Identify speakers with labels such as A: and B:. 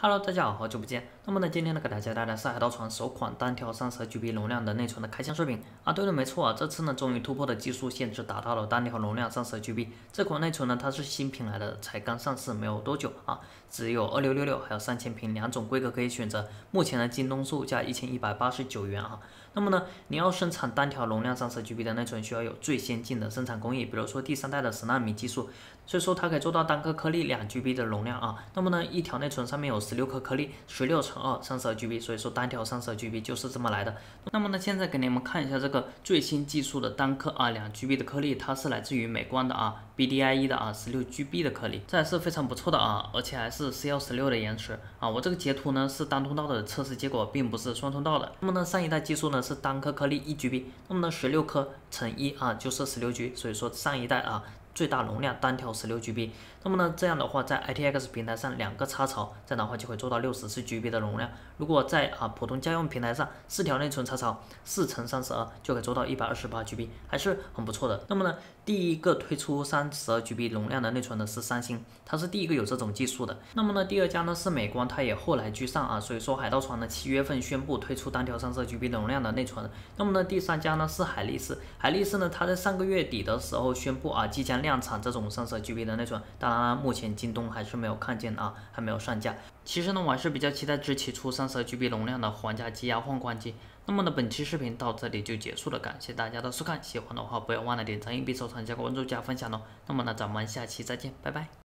A: Hello，大家好，好久不见。那么呢，今天呢，给大家带来是海盗船首款单条三十 GB 容量的内存的开箱视频啊。对了，没错啊，这次呢，终于突破了技术限制，达到了单条容量三十 GB。这款内存呢，它是新品来的，才刚上市没有多久啊，只有二六六六还有三千平两种规格可以选择。目前呢，京东售价一千一百八十九元啊。那么呢，你要生产单条容量三十 GB 的内存，需要有最先进的生产工艺，比如说第三代的十纳米技术，所以说它可以做到单颗颗粒两 GB 的容量啊。那么呢，一条内存上面有十六颗颗粒，十六乘二三十二 GB，所以说单条三十二 GB 就是这么来的。那么呢，现在给你们看一下这个最新技术的单颗啊两 GB 的颗粒，它是来自于美光的啊。BDIe 的啊，十六 GB 的颗粒，这还是非常不错的啊，而且还是 C 幺十六的延迟啊。我这个截图呢是单通道的测试结果，并不是双通道的。那么呢，上一代技术呢是单颗颗粒一 GB，那么呢十六颗乘一啊就是十六 G，所以说上一代啊。最大容量单条十六 GB，那么呢，这样的话在 ITX 平台上两个插槽，这样的话就会做到六十四 GB 的容量。如果在啊普通家用平台上，四条内存插槽，四乘三十二就可以做到一百二十八 GB，还是很不错的。那么呢，第一个推出三十二 GB 容量的内存的是三星，它是第一个有这种技术的。那么呢，第二家呢是美光，它也后来居上啊。所以说海盗船呢七月份宣布推出单条三十二 GB 容量的内存。那么呢，第三家呢是海力士，海力士呢它在上个月底的时候宣布啊即将量量产这种三十二 GB 的内存，当然目前京东还是没有看见啊，还没有上架。其实呢，我还是比较期待支持出三十二 GB 容量的皇家机压换光机。那么呢，本期视频到这里就结束了，感谢大家的收看，喜欢的话不要忘了点赞、硬币、收藏、加关注、加分享哦。那么呢，咱们下期再见，拜拜。